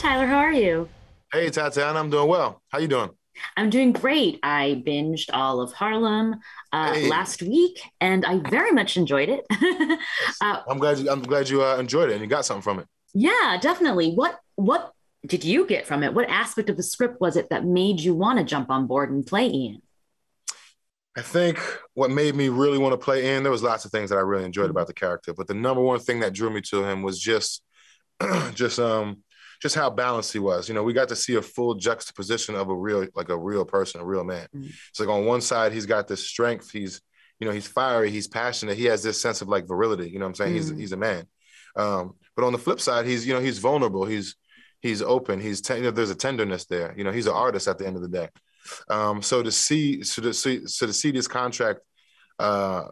Tyler. How are you? Hey, Tatiana. I'm doing well. How you doing? I'm doing great. I binged all of Harlem uh, Hey. last week, and I very much enjoyed it. uh, I'm glad you. I'm glad you uh, enjoyed it and you got something from it. yeah, definitely. What what did you get from it? What aspect of the script was it that made you want to jump on board and play Ian? I think what made me really want to play in. There was lots of things that I really enjoyed about the character, but the number one thing that drew me to him was just, just um, just how balanced he was. You know, we got to see a full juxtaposition of a real, like a real person, a real man. Mhm. It's like on one side, he's got this strength. He's, you know, he's fiery. He's passionate. He has this sense of like virility. You know what I'm saying? He's Mhm. he's a man. Um, but on the flip side, he's you know he's vulnerable. He's he's open. He's ten- you know, there's a tenderness there. You know, he's an artist at the end of the day. Um, so to see so to see so to see this contract, uh,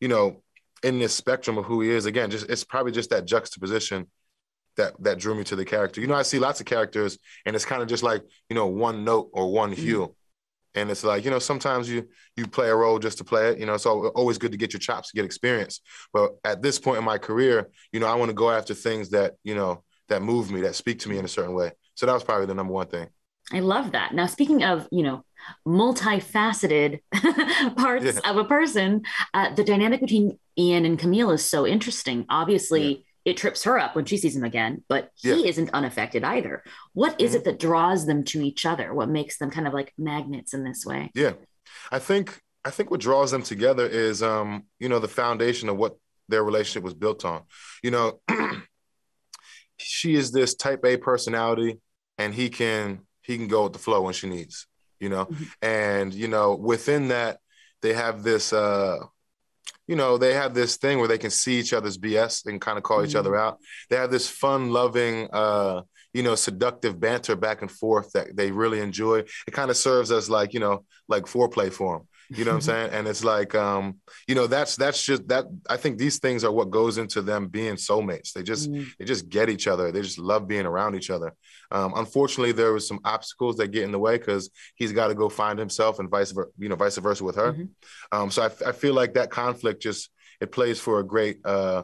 you know, in this spectrum of who he is, again, just it's probably just that juxtaposition that that drew me to the character. You know, I see lots of characters, and it's kind of just like you know one note or one hue. And it's like, you know, sometimes you you play a role just to play it. You know, it's always good to get your chops to get experience. But at this point in my career, you know, I want to go after things that, you know, that move me, that speak to me in a certain way. So that was probably the number one thing. I love that. Now, speaking of, you know, multifaceted parts Yeah. of a person, uh, the dynamic between Ian and Camille is so interesting. Obviously, it trips her up when she sees him again, but he Yeah. isn't unaffected either. What is Mhm. it that draws them to each other? What makes them kind of like magnets in this way? Yeah. I think I think what draws them together is um, you know, the foundation of what their relationship was built on. You know, she is this type A personality and he can he can go with the flow when she needs, you know. Mhm. And you know, within that they have this uh you know, they have this thing where they can see each other's BS and kind of call each Mhm. other out. They have this fun loving uh you know, seductive banter back and forth that they really enjoy. It kind of serves as like, you know, like foreplay for them. You know what I'm saying? And it's like, um, you know, that's that's just that. I think these things are what goes into them being soulmates. They just Mm. they just get each other. They just love being around each other. Um, unfortunately, there was some obstacles that get in the way because he's got to go find himself, and vice versa, you know, vice versa with her. Mhm. Um, so I, I feel like that conflict just it plays for a great, uh,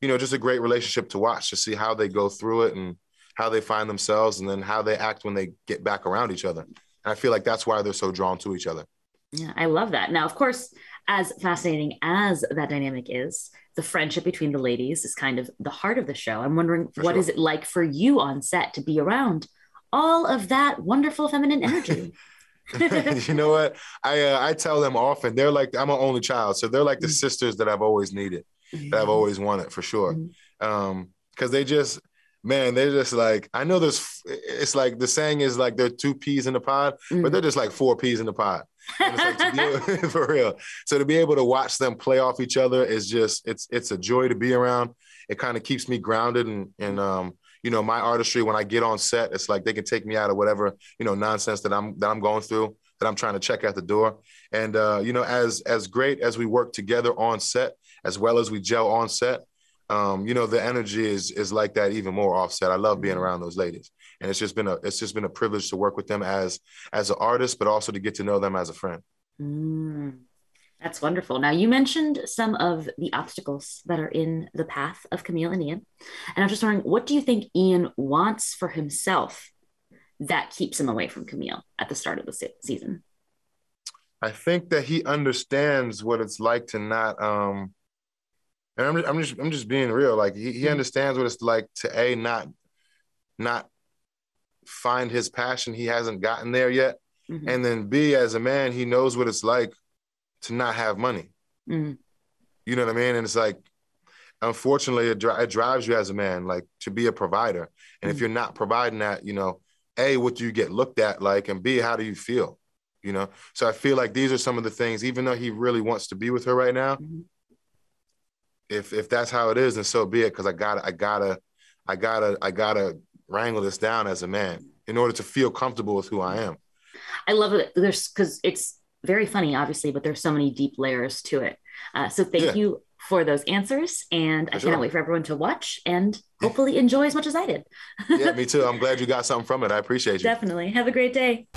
you know, just a great relationship to watch to see how they go through it and how they find themselves, and then how they act when they get back around each other. And I feel like that's why they're so drawn to each other. Yeah, I love that. Now, of course, as fascinating as that dynamic is, the friendship between the ladies is kind of the heart of the show. I'm wondering, For what sure. is it like for you on set to be around all of that wonderful feminine energy? you know what? I uh, I tell them often. They're like I'm an only child, so they're like the Mm. sisters that I've always needed, that I've always wanted for sure. Mhm. Um, because they just, man, they're just like I know there's. It's like the saying is like there are two peas in the pod, but Mm. they're just like four peas in the pod. Like to be able- for real. So to be able to watch them play off each other is just it's it's a joy to be around. It kind of keeps me grounded and and um you know my artistry when I get on set it's like they can take me out of whatever you know nonsense that I'm that I'm going through that I'm trying to check at the door. And uh, you know as as great as we work together on set as well as we gel on set, um, you know the energy is is like that even more offset. I love being Mhm. around those ladies, and it's just been a it's just been a privilege to work with them as as an artist, but also to get to know them as a friend. Mm, that's wonderful. Now, you mentioned some of the obstacles that are in the path of Camille and Ian. And I'm just wondering, what do you think Ian wants for himself that keeps him away from Camille at the start of the se- season? I think that he understands what it's like to not um and I'm, I'm just I'm just being real like he, he Mhm. understands what it's like to a not not find his passion he hasn't gotten there yet Mhm. and then b as a man he knows what it's like to not have money Mhm. you know what I mean and it's like unfortunately it, dri- it drives you as a man like to be a provider and if Mhm. you're not providing that you know a what do you get looked at like and b how do you feel you know so i feel like these are some of the things even though he really wants to be with her right now Mhm. If if that's how it is then so be it because i gotta i gotta i gotta i gotta wrangle this down as a man in order to feel comfortable with who i am I love it. There's because it's very funny, obviously, but there's so many deep layers to it. Uh, so thank Yeah. you for those answers. And I For cannot sure. wait for everyone to watch and hopefully enjoy as much as I did. yeah me too i'm glad you got something from it i appreciate you Definitely. Have a great day.